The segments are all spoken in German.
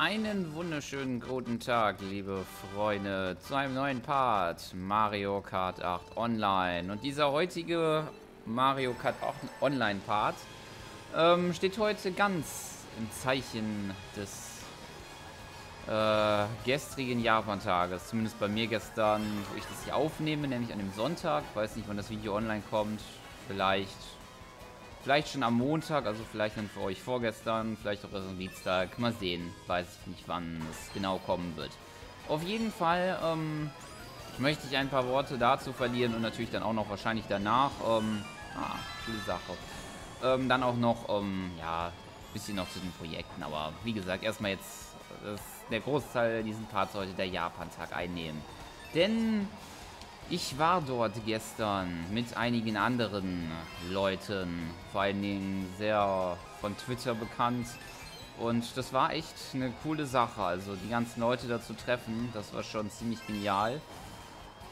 Einen wunderschönen guten Tag, liebe Freunde, zu einem neuen Part Mario Kart 8 Online. Und dieser heutige Mario Kart 8 Online Part ähm, steht heute ganz im Zeichen des äh, gestrigen Japan-Tages. Zumindest bei mir gestern, wo ich das hier aufnehme, nämlich an dem Sonntag. Weiß nicht, wann das Video online kommt. Vielleicht Vielleicht schon am Montag, also vielleicht dann für euch vorgestern, vielleicht auch erst am Dienstag. Mal sehen. Weiß ich nicht, wann es genau kommen wird. Auf jeden Fall ähm, möchte ich ein paar Worte dazu verlieren und natürlich dann auch noch wahrscheinlich danach. Ähm, ah, coole Sache. Ähm, dann auch noch, ähm, ja, ein bisschen noch zu den Projekten. Aber wie gesagt, erstmal jetzt das, der Großteil diesen Part heute der Japan-Tag einnehmen. Denn ich war dort gestern mit einigen anderen Leuten, vor allen Dingen sehr von Twitter bekannt. Und das war echt eine coole Sache. Also die ganzen Leute da zu treffen, das war schon ziemlich genial.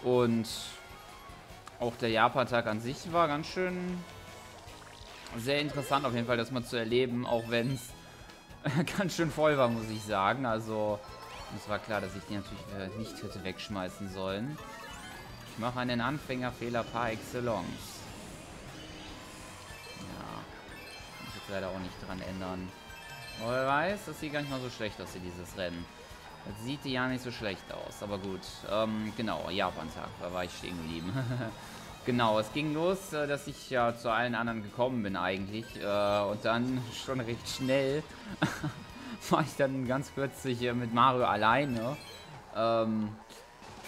Und auch der Japan-Tag an sich war ganz schön sehr interessant auf jeden Fall, das mal zu erleben, auch wenn es ganz schön voll war, muss ich sagen. Also es war klar, dass ich die natürlich äh, nicht hätte wegschmeißen sollen. Ich mache einen Anfängerfehler par excellence. Ja. Ich jetzt leider auch nicht dran ändern. Aber wer weiß, das sieht gar nicht mal so schlecht aus hier, dieses Rennen. Das sieht ja nicht so schlecht aus. Aber gut. Ähm, genau, Japan-Tag. Da war ich stehen geblieben. genau, es ging los, äh, dass ich ja zu allen anderen gekommen bin eigentlich. Äh, und dann schon recht schnell war ich dann ganz plötzlich mit Mario alleine. Ähm,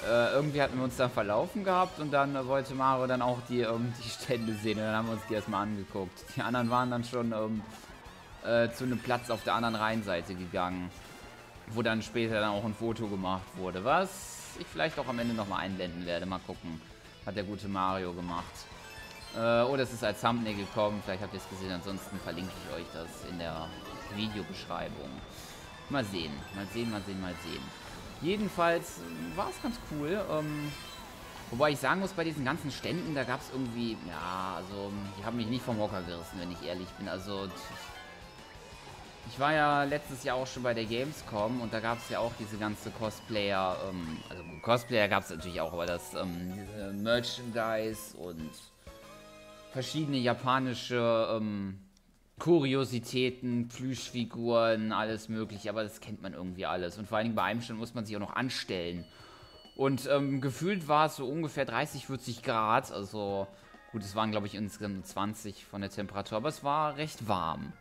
äh, irgendwie hatten wir uns dann verlaufen gehabt und dann wollte Mario dann auch die, ähm, die Stände sehen und dann haben wir uns die erstmal angeguckt. Die anderen waren dann schon ähm, äh, zu einem Platz auf der anderen Rheinseite gegangen, wo dann später dann auch ein Foto gemacht wurde, was ich vielleicht auch am Ende nochmal einblenden werde. Mal gucken. Hat der gute Mario gemacht. Äh, oh, das ist als Thumbnail gekommen. Vielleicht habt ihr es gesehen. Ansonsten verlinke ich euch das in der Videobeschreibung. Mal sehen. Mal sehen, mal sehen, mal sehen. Jedenfalls war es ganz cool. Ähm, wobei ich sagen muss, bei diesen ganzen Ständen, da gab es irgendwie, ja, also die haben mich nicht vom Hocker gerissen, wenn ich ehrlich bin. Also ich war ja letztes Jahr auch schon bei der Gamescom und da gab es ja auch diese ganze Cosplayer, ähm, also Cosplayer gab es natürlich auch, aber das ähm, Merchandise und verschiedene japanische ähm, Kuriositäten, Plüschfiguren, alles mögliche, aber das kennt man irgendwie alles. Und vor allen Dingen bei einem Stand muss man sich auch noch anstellen. Und ähm, gefühlt war es so ungefähr 30, 40 Grad, also gut, es waren glaube ich insgesamt 20 von der Temperatur, aber es war recht warm.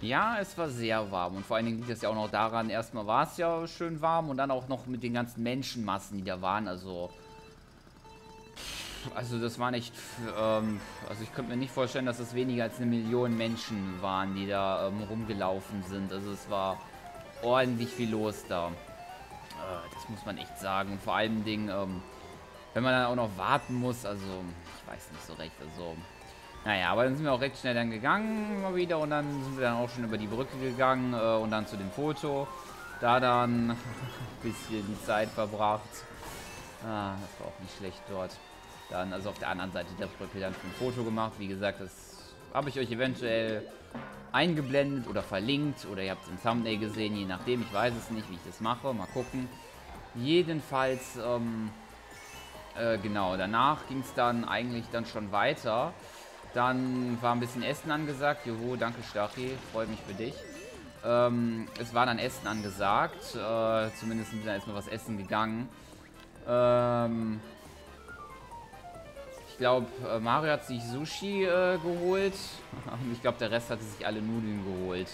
Ja, es war sehr warm und vor allen Dingen liegt das ja auch noch daran, erstmal war es ja schön warm und dann auch noch mit den ganzen Menschenmassen, die da waren, also also das war nicht, ähm, also ich könnte mir nicht vorstellen, dass es weniger als eine Million Menschen waren, die da ähm, rumgelaufen sind. Also es war ordentlich viel los da. Äh, das muss man echt sagen. Vor allen Dingen, ähm, wenn man dann auch noch warten muss, also ich weiß nicht so recht, also... Naja, aber dann sind wir auch recht schnell dann gegangen mal wieder und dann sind wir dann auch schon über die Brücke gegangen äh, und dann zu dem Foto. Da dann ein bisschen Zeit verbracht. Ah, das war auch nicht schlecht dort. Dann, also auf der anderen Seite der Brücke, dann ein Foto gemacht. Wie gesagt, das habe ich euch eventuell eingeblendet oder verlinkt. Oder ihr habt es im Thumbnail gesehen, je nachdem. Ich weiß es nicht, wie ich das mache. Mal gucken. Jedenfalls, ähm, äh, genau, danach ging es dann eigentlich dann schon weiter. Dann war ein bisschen Essen angesagt. Juhu, danke Stachi, freut mich für dich. Ähm, es war dann Essen angesagt. Äh, zumindest sind wir erstmal was essen gegangen. Ähm, ich glaube, äh, Mario hat sich Sushi äh, geholt. Und ich glaube, der Rest hatte sich alle Nudeln geholt.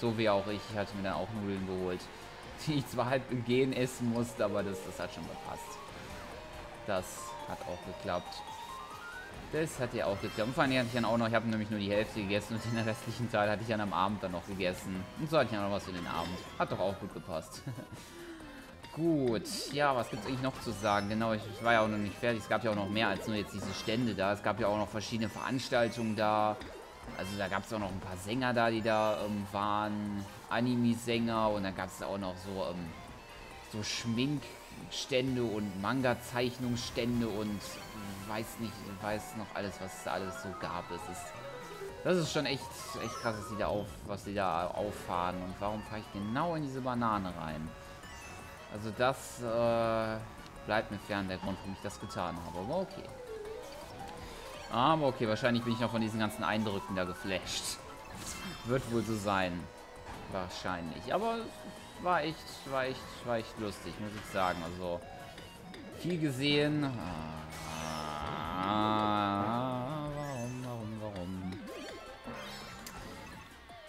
So wie auch ich. Ich hatte mir dann auch Nudeln geholt. Die ich zwar halt im Gehen essen musste, aber das, das hat schon gepasst. Das hat auch geklappt. Das hat ja auch geklappt. Und vor allem hatte ich dann auch noch, ich habe nämlich nur die Hälfte gegessen und den restlichen Teil hatte ich dann am Abend dann noch gegessen. Und so hatte ich dann noch was für den Abend. Hat doch auch gut gepasst. Gut, ja, was gibt es eigentlich noch zu sagen? Genau, ich, ich, war ja auch noch nicht fertig. Es gab ja auch noch mehr als nur jetzt diese Stände da. Es gab ja auch noch verschiedene Veranstaltungen da. Also da gab es auch noch ein paar Sänger da, die da ähm, waren. Anime-Sänger und dann gab es auch noch so, ähm, so Schminkstände und Manga-Zeichnungsstände und weiß nicht, weiß noch alles, was da alles so gab. Es ist Das ist schon echt, echt krass, was die da, auf, was die da auffahren. Und warum fahre ich genau in diese Banane rein? Also das äh, bleibt mir fern, der Grund, warum ich das getan habe. Aber okay. Aber okay, wahrscheinlich bin ich noch von diesen ganzen Eindrücken da geflasht. Wird wohl so sein. Wahrscheinlich. Aber war echt, war echt, war echt lustig, muss ich sagen. Also viel gesehen. Ah, warum, warum, warum?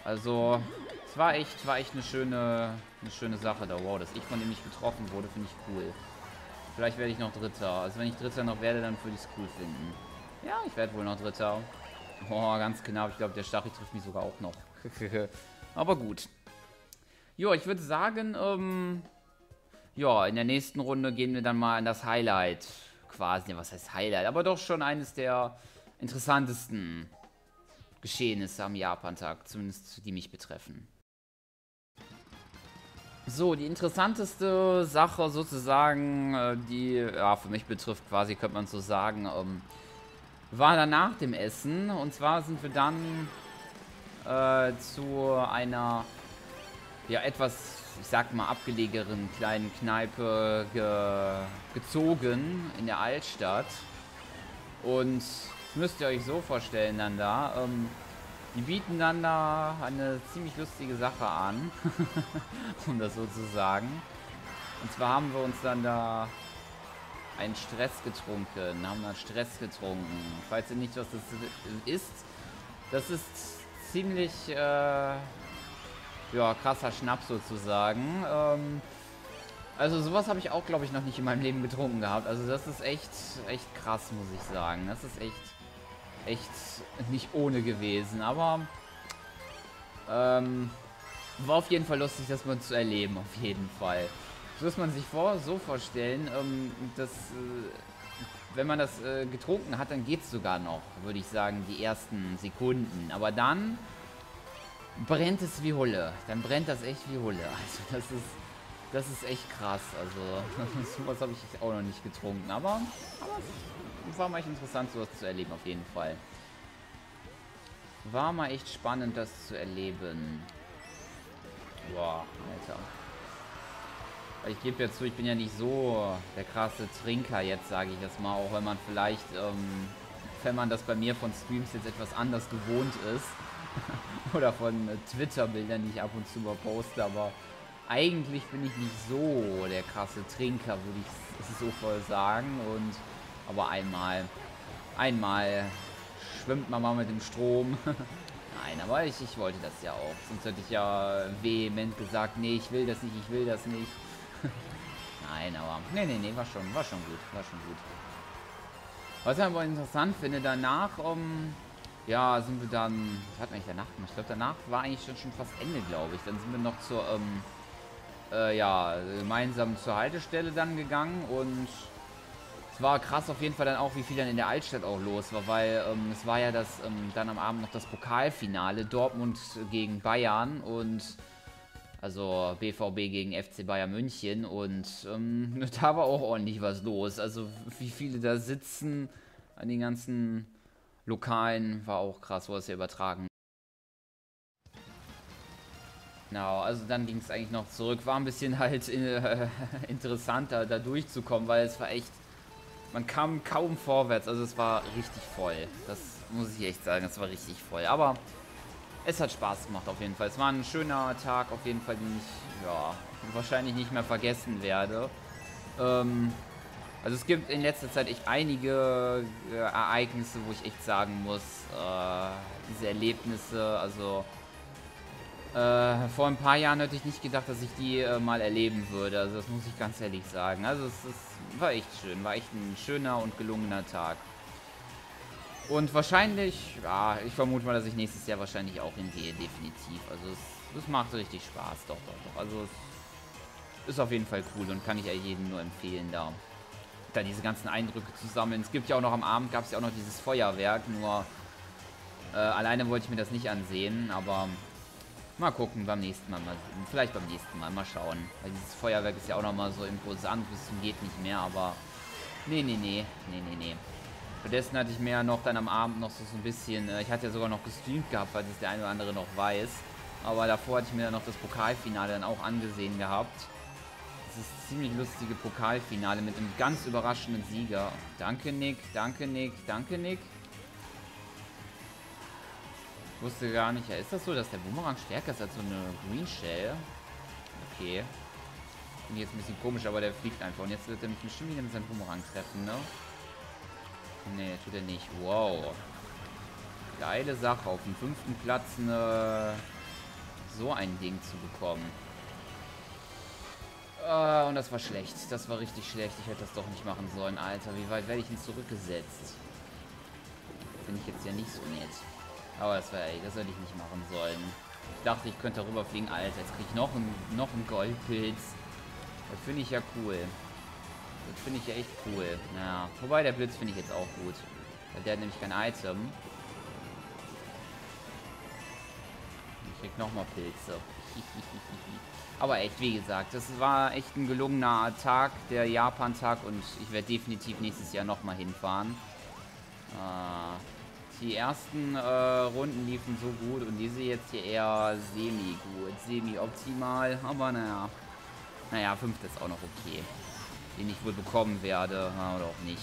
Also, es war echt, war echt eine schöne, eine schöne Sache da. Wow, dass ich von dem nicht getroffen wurde, finde ich cool. Vielleicht werde ich noch Dritter. Also wenn ich Dritter noch werde, dann würde ich es cool finden. Ja, ich werde wohl noch Dritter. Boah, ganz knapp. Ich glaube, der Stachel trifft mich sogar auch noch. Aber gut. Jo, ich würde sagen, ähm, ja, in der nächsten Runde gehen wir dann mal an das Highlight. Quasi, was heißt Highlight? Aber doch schon eines der interessantesten Geschehnisse am Japan-Tag. Zumindest die mich betreffen. So, die interessanteste Sache sozusagen, äh, die ja, für mich betrifft quasi, könnte man so sagen, ähm, war dann nach dem Essen. Und zwar sind wir dann äh, zu einer ja etwas, ich sag mal, abgelegeren kleinen Kneipe ge gezogen in der Altstadt. Und das müsst ihr euch so vorstellen dann da. Ähm, die bieten dann da eine ziemlich lustige Sache an, um das so zu sagen. Und zwar haben wir uns dann da einen Stress getrunken, haben dann Stress getrunken. Falls ihr nicht, was das ist, das ist ziemlich, äh, ja, krasser Schnaps sozusagen. Ähm, also sowas habe ich auch, glaube ich, noch nicht in meinem Leben getrunken gehabt. Also das ist echt, echt krass, muss ich sagen. Das ist echt, echt nicht ohne gewesen. Aber ähm, war auf jeden Fall lustig, das mal zu erleben, auf jeden Fall. So muss man sich vor, so vorstellen, ähm, dass äh, wenn man das äh, getrunken hat, dann geht es sogar noch, würde ich sagen, die ersten Sekunden. Aber dann brennt es wie Hulle. Dann brennt das echt wie Hulle. Also das ist, das ist echt krass. Also sowas habe ich auch noch nicht getrunken. Aber, aber war mal echt interessant, sowas zu erleben, auf jeden Fall. War mal echt spannend, das zu erleben. Boah, Alter. Ich gebe ja zu, ich bin ja nicht so der krasse Trinker jetzt, sage ich das mal, auch wenn man vielleicht, ähm, wenn man das bei mir von Streams jetzt etwas anders gewohnt ist, oder von äh, Twitter-Bildern, die ich ab und zu mal poste, aber eigentlich bin ich nicht so der krasse Trinker, würde ich so voll sagen, und aber einmal, einmal schwimmt man mal mit dem Strom. Nein, aber ich, ich wollte das ja auch. Sonst hätte ich ja vehement gesagt, nee, ich will das nicht, ich will das nicht. Nein, aber. Nee, nee, nee, war schon, war schon gut. War schon gut. Was ich aber interessant finde, danach, um, ja, sind wir dann. Was hat eigentlich danach gemacht? Ich glaube, danach war eigentlich schon, schon fast Ende, glaube ich. Dann sind wir noch zur, ähm, äh, ja, gemeinsam zur Haltestelle dann gegangen und war krass auf jeden Fall dann auch, wie viel dann in der Altstadt auch los war, weil ähm, es war ja das ähm, dann am Abend noch das Pokalfinale Dortmund gegen Bayern und also BVB gegen FC Bayern München und ähm, da war auch ordentlich was los. Also wie viele da sitzen an den ganzen Lokalen war auch krass, wo es ja übertragen. Genau, also dann ging es eigentlich noch zurück. War ein bisschen halt äh, interessanter da durchzukommen, weil es war echt, man kam kaum vorwärts. Also es war richtig voll. Das muss ich echt sagen, es war richtig voll. Aber es hat Spaß gemacht auf jeden Fall. Es war ein schöner Tag auf jeden Fall, den ich ja, wahrscheinlich nicht mehr vergessen werde. Ähm, also es gibt in letzter Zeit echt einige äh, Ereignisse, wo ich echt sagen muss, äh, diese Erlebnisse, also äh, vor ein paar Jahren hätte ich nicht gedacht, dass ich die äh, mal erleben würde. Also das muss ich ganz ehrlich sagen. Also es, es war echt schön, war echt ein schöner und gelungener Tag. Und wahrscheinlich, ja, ich vermute mal, dass ich nächstes Jahr wahrscheinlich auch hingehe, definitiv. Also es, es macht richtig Spaß, doch, doch, doch. Also es ist auf jeden Fall cool und kann ich ja jedem nur empfehlen, da, da diese ganzen Eindrücke zu sammeln. Es gibt ja auch noch am Abend, gab es ja auch noch dieses Feuerwerk, nur äh, alleine wollte ich mir das nicht ansehen, aber mal gucken beim nächsten Mal, mal vielleicht beim nächsten Mal, mal schauen. Weil dieses Feuerwerk ist ja auch noch mal so imposant bis zum geht nicht mehr, aber nee, nee, nee, nee, nee, nee. Stattdessen hatte ich mir ja noch dann am Abend noch so, so ein bisschen, äh, ich hatte ja sogar noch gestreamt gehabt, falls es der eine oder andere noch weiß. Aber davor hatte ich mir dann noch das Pokalfinale dann auch angesehen gehabt. Das ist ziemlich lustige Pokalfinale mit einem ganz überraschenden Sieger. Danke, Nick. Danke, Nick. Danke, Nick. Ich wusste gar nicht. Ja, ist das so, dass der Boomerang stärker ist als so eine Green Shell? Okay. Ich jetzt ein bisschen komisch, aber der fliegt einfach. Und jetzt wird er mich bestimmt wieder mit seinem Boomerang treffen, ne? Nee, tut er nicht. Wow. Geile Sache, auf dem fünften Platz eine, so ein Ding zu bekommen. Uh, und das war schlecht. Das war richtig schlecht. Ich hätte das doch nicht machen sollen. Alter, wie weit werde ich ihn zurückgesetzt? Finde ich jetzt ja nicht so nett. Aber das war, das hätte ich nicht machen sollen. Ich dachte, ich könnte rüberfliegen. Alter, jetzt kriege ich noch einen, noch Goldpilz. Das finde ich ja cool. Das finde ich ja echt cool. Naja, wobei der Blitz finde ich jetzt auch gut. Weil der hat nämlich kein Item. Ich krieg nochmal Pilze. Aber echt, wie gesagt, das war echt ein gelungener Tag, der Japan-Tag. Und ich werde definitiv nächstes Jahr nochmal hinfahren. Äh, die ersten äh, Runden liefen so gut und diese jetzt hier eher semi-gut, semi-optimal. Aber naja, naja, fünfte ist auch noch okay den ich wohl bekommen werde. Oder auch nicht.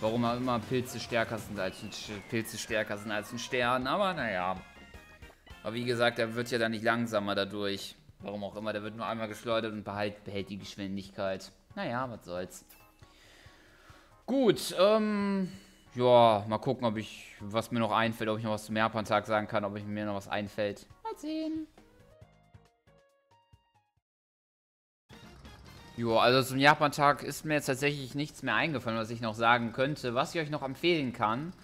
Warum auch immer Pilze stärker sind als ein, Pilze stärker sind als ein Stern. Aber naja. Aber wie gesagt, der wird ja dann nicht langsamer dadurch. Warum auch immer, der wird nur einmal geschleudert und behält, behält die Geschwindigkeit. Naja, was soll's. Gut, ähm... Ja, mal gucken, ob ich, was mir noch einfällt, ob ich noch was zum Japan-Tag sagen kann, ob ich mir noch was einfällt. Mal sehen. Jo, also zum Japan-Tag ist mir jetzt tatsächlich nichts mehr eingefallen, was ich noch sagen könnte. Was ich euch noch empfehlen kann,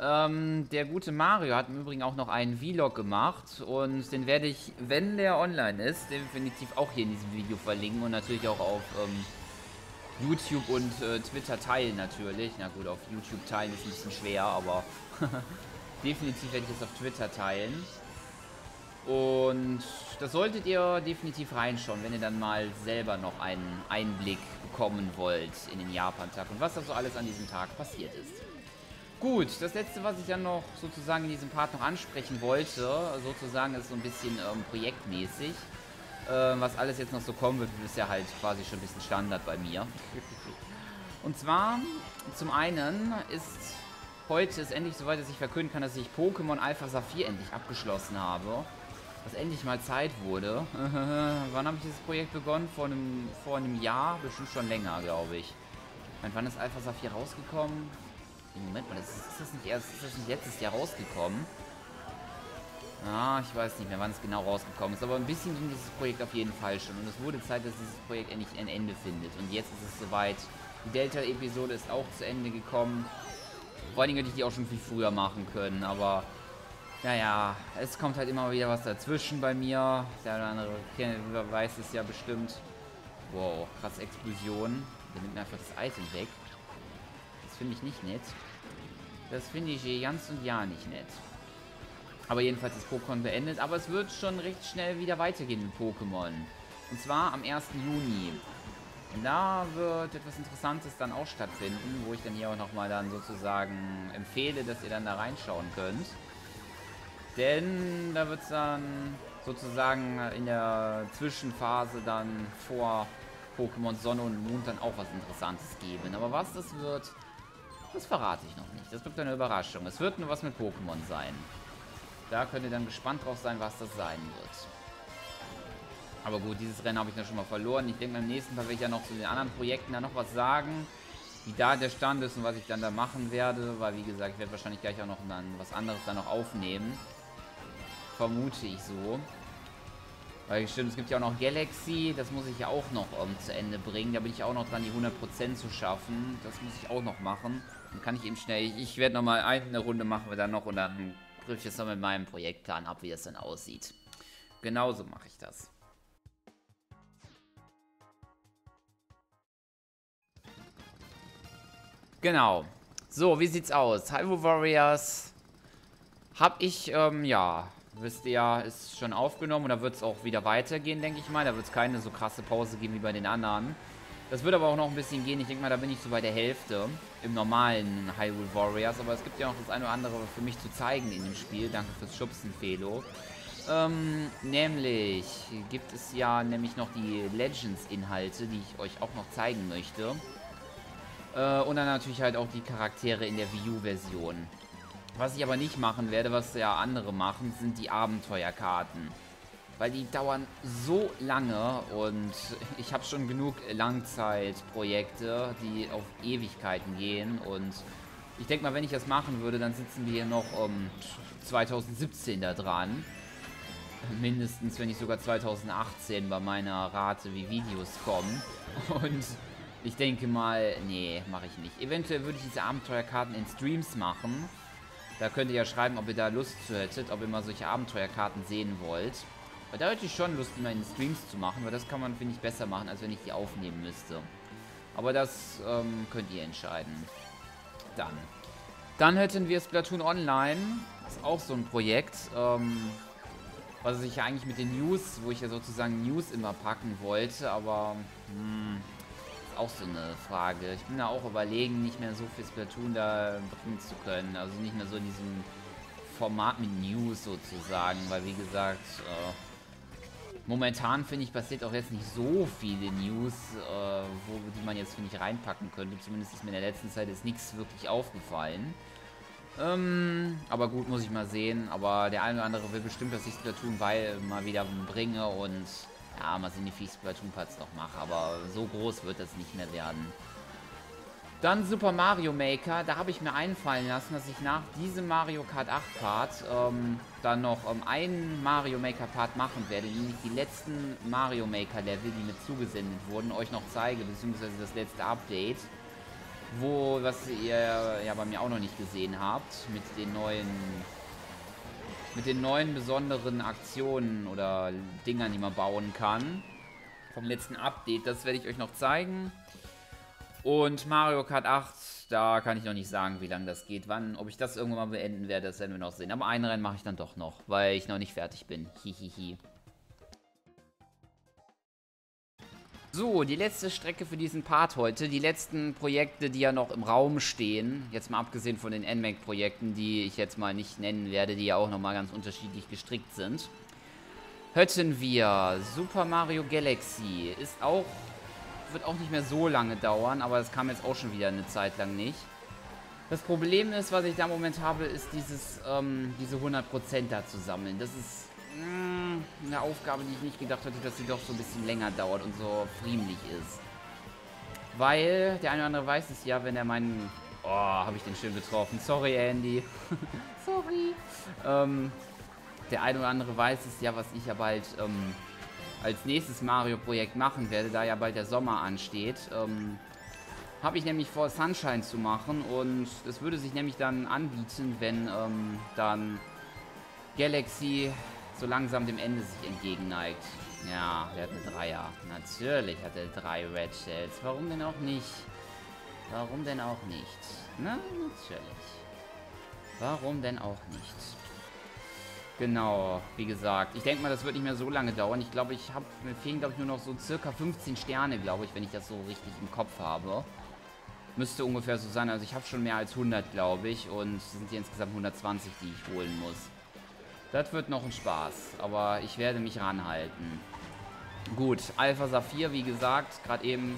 ähm, der gute Mario hat im Übrigen auch noch einen Vlog gemacht und den werde ich, wenn der online ist, definitiv auch hier in diesem Video verlinken und natürlich auch auf ähm, YouTube und äh, Twitter teilen natürlich. Na gut, auf YouTube teilen ist ein bisschen schwer, aber definitiv werde ich es auf Twitter teilen. Und das solltet ihr definitiv reinschauen, wenn ihr dann mal selber noch einen Einblick bekommen wollt in den Japan-Tag und was da so alles an diesem Tag passiert ist. Gut, das letzte, was ich dann noch sozusagen in diesem Part noch ansprechen wollte, sozusagen ist so ein bisschen ähm, projektmäßig. Äh, was alles jetzt noch so kommen wird, ist ja halt quasi schon ein bisschen Standard bei mir. Und zwar, zum einen ist heute ist endlich soweit, dass ich verkünden kann, dass ich Pokémon Alpha Saphir endlich abgeschlossen habe dass endlich mal Zeit wurde. wann habe ich dieses Projekt begonnen? Vor einem, vor einem Jahr? Bestimmt schon länger, glaube ich. Und wann ist Alpha Saphir rausgekommen? Moment mal, ist, ist, das nicht erst, ist das nicht letztes Jahr rausgekommen? Ah, ich weiß nicht mehr, wann es genau rausgekommen ist. Aber ein bisschen ging dieses Projekt auf jeden Fall schon. Und es wurde Zeit, dass dieses Projekt endlich ein Ende findet. Und jetzt ist es soweit. Die Delta-Episode ist auch zu Ende gekommen. Vor allen Dingen hätte ich die auch schon viel früher machen können. Aber naja, es kommt halt immer wieder was dazwischen bei mir. Der oder andere weiß es ja bestimmt. Wow, krass Explosion. Der nimmt mir einfach das Item weg. Das finde ich nicht nett. Das finde ich eh ganz und ja nicht nett. Aber jedenfalls ist Pokémon beendet. Aber es wird schon recht schnell wieder weitergehen mit Pokémon. Und zwar am 1. Juni. Und da wird etwas Interessantes dann auch stattfinden, wo ich dann hier auch nochmal dann sozusagen empfehle, dass ihr dann da reinschauen könnt. Denn da wird es dann sozusagen in der Zwischenphase dann vor Pokémon Sonne und Mond dann auch was Interessantes geben. Aber was das wird, das verrate ich noch nicht. Das wird eine Überraschung. Es wird nur was mit Pokémon sein. Da könnt ihr dann gespannt drauf sein, was das sein wird. Aber gut, dieses Rennen habe ich dann schon mal verloren. Ich denke, beim nächsten Mal werde ich ja noch zu den anderen Projekten dann noch was sagen. Wie da der Stand ist und was ich dann da machen werde. Weil, wie gesagt, ich werde wahrscheinlich gleich auch noch dann was anderes dann noch aufnehmen. Vermute ich so. Weil stimmt, es gibt ja auch noch Galaxy, das muss ich ja auch noch um, zu Ende bringen. Da bin ich auch noch dran, die 100% zu schaffen. Das muss ich auch noch machen. Dann kann ich eben schnell, ich werde nochmal eine Runde machen wir dann noch und dann prüfe ich es noch mit meinem Projektplan ab, wie das dann aussieht. Genauso mache ich das. Genau. So, wie sieht's aus? Hyrule Warriors habe ich, ähm, ja, wisst ihr ja, ist schon aufgenommen und da wird es auch wieder weitergehen, denke ich mal. Da wird es keine so krasse Pause geben wie bei den anderen. Das wird aber auch noch ein bisschen gehen. Ich denke mal, da bin ich so bei der Hälfte im normalen Hyrule Warriors. Aber es gibt ja noch das eine oder andere für mich zu zeigen in dem Spiel. Danke fürs Schubsen, Felo. Ähm, nämlich gibt es ja nämlich noch die Legends-Inhalte, die ich euch auch noch zeigen möchte. Äh, und dann natürlich halt auch die Charaktere in der Wii U-Version. Was ich aber nicht machen werde, was ja andere machen, sind die Abenteuerkarten. Weil die dauern so lange und ich habe schon genug Langzeitprojekte, die auf Ewigkeiten gehen. Und ich denke mal, wenn ich das machen würde, dann sitzen wir hier noch um 2017 da dran. Mindestens, wenn nicht sogar 2018 bei meiner Rate, wie Videos kommen. Und ich denke mal, nee, mache ich nicht. Eventuell würde ich diese Abenteuerkarten in Streams machen. Da könnt ihr ja schreiben, ob ihr da Lust zu hättet, ob ihr mal solche Abenteuerkarten sehen wollt. Weil da hätte ich schon Lust, in Streams zu machen, weil das kann man, finde ich, besser machen, als wenn ich die aufnehmen müsste. Aber das ähm, könnt ihr entscheiden. Dann. Dann hätten wir Splatoon Online. Das ist auch so ein Projekt, ähm, was ich ja eigentlich mit den News, wo ich ja sozusagen News immer packen wollte, aber hm, ist auch so eine Frage. Ich bin da auch überlegen, nicht mehr so viel Splatoon da bringen zu können. Also nicht mehr so in diesem Format mit News sozusagen, weil wie gesagt, äh, momentan finde ich passiert auch jetzt nicht so viele News, äh, wo, die man jetzt, finde ich, reinpacken könnte. Zumindest ist mir in der letzten Zeit ist nichts wirklich aufgefallen. Ähm, aber gut, muss ich mal sehen. Aber der eine oder andere will bestimmt, dass ich Splatoon weil mal wieder bringe und ja, mal sehen, wie viel Splatoon Parts noch mache. Aber so groß wird das nicht mehr werden. Dann Super Mario Maker. Da habe ich mir einfallen lassen, dass ich nach diesem Mario Kart 8 Part ähm, dann noch ähm, einen Mario Maker Part machen werde, nämlich die letzten Mario Maker Level, die mir zugesendet wurden, euch noch zeige, beziehungsweise das letzte Update wo, was ihr ja bei mir auch noch nicht gesehen habt, mit den neuen, mit den neuen besonderen Aktionen oder Dingern, die man bauen kann. Vom letzten Update, das werde ich euch noch zeigen. Und Mario Kart 8, da kann ich noch nicht sagen, wie lange das geht. Wann, ob ich das irgendwann beenden werde, das werden wir noch sehen. Aber ein Rennen mache ich dann doch noch, weil ich noch nicht fertig bin. Hihihi. So, die letzte Strecke für diesen Part heute. Die letzten Projekte, die ja noch im Raum stehen. Jetzt mal abgesehen von den NMAC-Projekten, die ich jetzt mal nicht nennen werde, die ja auch nochmal ganz unterschiedlich gestrickt sind. Hätten wir Super Mario Galaxy. Ist auch, wird auch nicht mehr so lange dauern, aber es kam jetzt auch schon wieder eine Zeit lang nicht. Das Problem ist, was ich da im Moment habe, ist dieses, ähm, diese 100% da zu sammeln. Das ist hm, eine Aufgabe, die ich nicht gedacht hatte, dass sie doch so ein bisschen länger dauert und so friemlich ist. Weil, der eine oder andere weiß es ja, wenn er meinen... Oh, habe ich den schön getroffen. Sorry, Andy. Sorry. Ähm, der eine oder andere weiß es ja, was ich ja bald ähm, als nächstes Mario-Projekt machen werde, da ja bald der Sommer ansteht. Ähm, habe ich nämlich vor, Sunshine zu machen und es würde sich nämlich dann anbieten, wenn ähm, dann Galaxy so langsam dem Ende sich entgegenneigt. Ja, der hat eine Dreier. Natürlich hat er drei Red Shells. Warum denn auch nicht? Warum denn auch nicht? Na, natürlich. Warum denn auch nicht? Genau, wie gesagt. Ich denke mal, das wird nicht mehr so lange dauern. Ich glaube, ich habe, mir fehlen, glaube ich, nur noch so circa 15 Sterne, glaube ich, wenn ich das so richtig im Kopf habe. Müsste ungefähr so sein. Also ich habe schon mehr als 100, glaube ich. Und es sind hier insgesamt 120, die ich holen muss. Das wird noch ein Spaß, aber ich werde mich ranhalten. Gut, Alpha Saphir, wie gesagt, gerade eben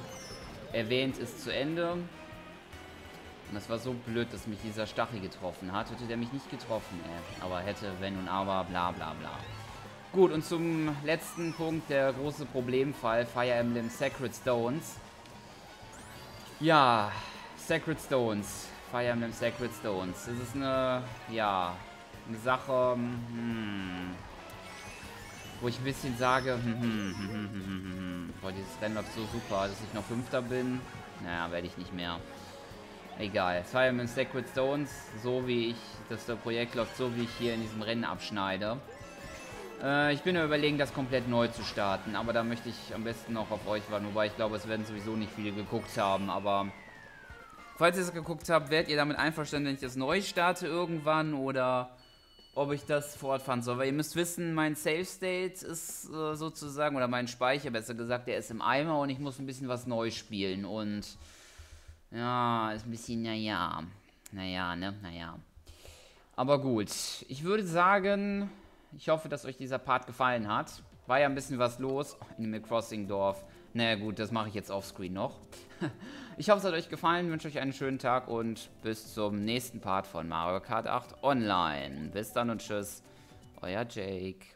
erwähnt, ist zu Ende. Und das war so blöd, dass mich dieser Stachel getroffen hat. Hätte der mich nicht getroffen, ey. Aber hätte, wenn und aber, bla bla bla. Gut, und zum letzten Punkt, der große Problemfall, Fire Emblem Sacred Stones. Ja, Sacred Stones. Fire Emblem Sacred Stones. Das ist eine, ja, eine Sache, hm, wo ich ein bisschen sage, hm, hm, hm, boah, dieses Rennen läuft so super, dass ich noch Fünfter bin. Naja, werde ich nicht mehr. Egal. Fire Emblem Sacred Stones, so wie ich, das Projekt läuft so, wie ich hier in diesem Rennen abschneide. Äh, ich bin überlegen, das komplett neu zu starten, aber da möchte ich am besten noch auf euch warten, wobei ich glaube, es werden sowieso nicht viele geguckt haben, aber falls ihr es geguckt habt, werdet ihr damit einverstanden, wenn ich das neu starte irgendwann oder ob ich das fortfahren soll. Weil ihr müsst wissen, mein Save State ist äh, sozusagen, oder mein Speicher besser gesagt, der ist im Eimer und ich muss ein bisschen was neu spielen. Und ja, ist ein bisschen, naja, naja, ne, naja. Aber gut, ich würde sagen, ich hoffe, dass euch dieser Part gefallen hat. War ja ein bisschen was los. Animal Crossing Dorf. Naja gut, das mache ich jetzt offscreen noch. ich hoffe, es hat euch gefallen, wünsche euch einen schönen Tag und bis zum nächsten Part von Mario Kart 8 Online. Bis dann und tschüss. Euer Jake.